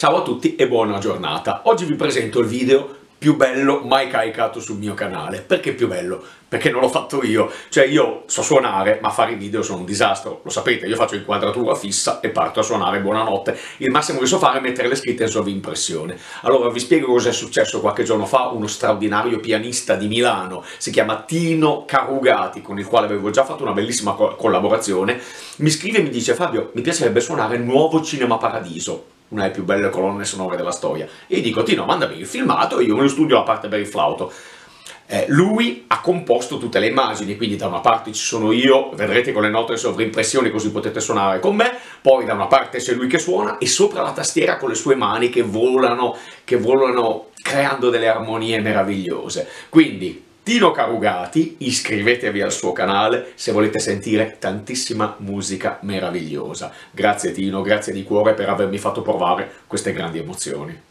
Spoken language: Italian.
Ciao a tutti e buona giornata. Oggi vi presento il video più bello mai caricato sul mio canale. Perché più bello? Perché non l'ho fatto io. Cioè io so suonare, ma fare i video sono un disastro. Lo sapete, io faccio inquadratura fissa e parto a suonare buonanotte. Il massimo che so fare è mettere le scritte in sovrimpressione. Allora vi spiego cosa è successo qualche giorno fa. Uno straordinario pianista di Milano, si chiama Tino Carugati, con il quale avevo già fatto una bellissima co collaborazione, mi scrive e mi dice Fabio, mi piacerebbe suonare Nuovo Cinema Paradiso una delle più belle colonne sonore della storia. E gli dico, Tino, mandami il filmato, io me lo studio a parte per il flauto. Eh, lui ha composto tutte le immagini, quindi da una parte ci sono io, vedrete con le note di sovrimpressione così potete suonare con me, poi da una parte c'è lui che suona e sopra la tastiera con le sue mani che volano, che volano creando delle armonie meravigliose. Quindi Tino Carugati, iscrivetevi al suo canale se volete sentire tantissima musica meravigliosa. Grazie Tino, grazie di cuore per avermi fatto provare queste grandi emozioni.